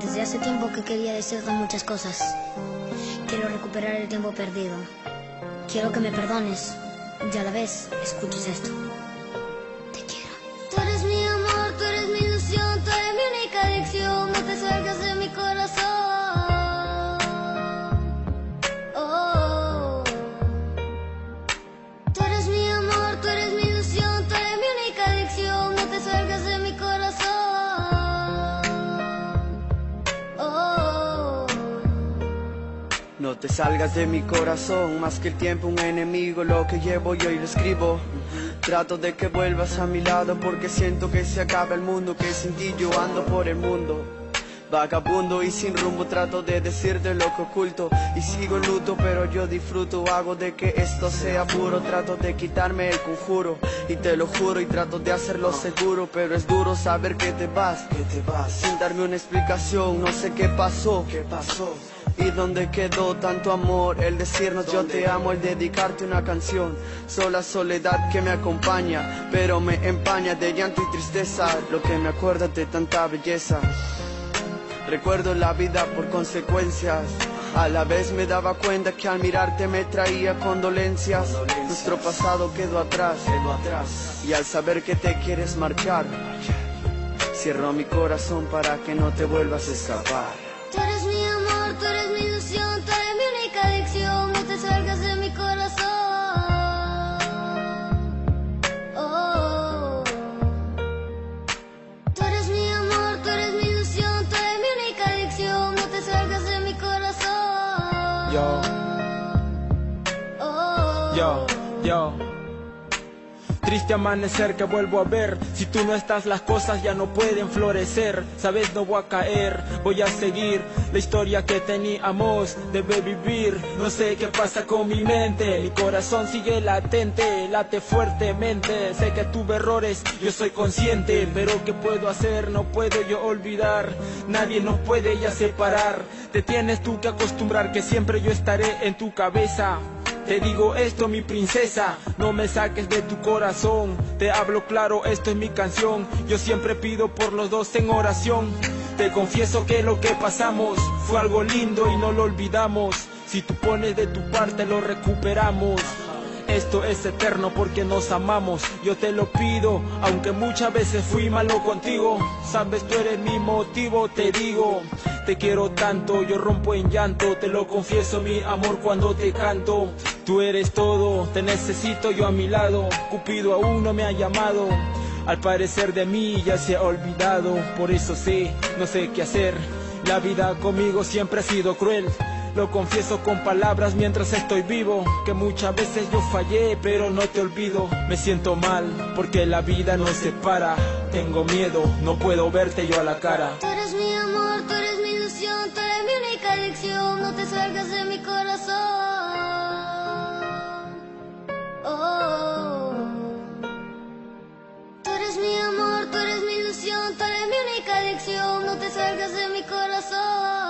Desde hace tiempo que quería decirte muchas cosas. Quiero recuperar el tiempo perdido. Quiero que me perdones y a la vez escuches esto. No te salgas de mi corazón, más que el tiempo un enemigo, lo que llevo yo y lo escribo. Trato de que vuelvas a mi lado porque siento que se acaba el mundo, que sin ti yo ando por el mundo. Vagabundo y sin rumbo trato de decirte lo que oculto y sigo en luto pero yo disfruto hago de que esto sea puro trato de quitarme el conjuro y te lo juro y trato de hacerlo seguro pero es duro saber que te vas que te vas sin darme una explicación no sé qué pasó qué pasó ¿Y dónde quedó tanto amor? El decirnos yo te amo, el dedicarte una canción. Sola soledad que me acompaña, pero me empaña de llanto y tristeza. Lo que me acuerda de tanta belleza. Recuerdo la vida por consecuencias. A la vez me daba cuenta que al mirarte me traía condolencias. Nuestro pasado quedó atrás, quedó atrás. Y al saber que te quieres marchar, cierro mi corazón para que no te vuelvas a escapar. Yo, Oh. yo, yo. Triste amanecer que vuelvo a ver. Si tú no estás, las cosas ya no pueden florecer. Sabes, no voy a caer, voy a seguir. La historia que teníamos debe vivir. No sé qué pasa con mi mente. Mi corazón sigue latente, late fuertemente. Sé que tuve errores, yo soy consciente. Pero ¿qué puedo hacer? No puedo yo olvidar. Nadie nos puede ya separar. Te tienes tú que acostumbrar que siempre yo estaré en tu cabeza. Te digo esto, mi princesa, no me saques de tu corazón. Te hablo claro, esto es mi canción. Yo siempre pido por los dos en oración. Te confieso que lo que pasamos fue algo lindo y no lo olvidamos. Si tú pones de tu parte, lo recuperamos. Esto es eterno porque nos amamos, yo te lo pido, aunque muchas veces fui malo contigo, sabes tú eres mi motivo, te digo, te quiero tanto, yo rompo en llanto, te lo confieso mi amor cuando te canto, tú eres todo, te necesito yo a mi lado, Cupido aún no me ha llamado, al parecer de mí ya se ha olvidado, por eso sé, no sé qué hacer, la vida conmigo siempre ha sido cruel. Lo confieso con palabras mientras estoy vivo, que muchas veces yo fallé, pero no te olvido. Me siento mal porque la vida nos separa. Tengo miedo, no puedo verte yo a la cara. Tú eres mi amor, tú eres mi ilusión, tú eres mi única adicción. No te salgas de mi corazón. no te salgas de mi corazón.